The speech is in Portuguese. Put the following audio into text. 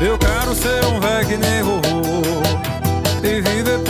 Eu quero ser um velho que nem vovô e viver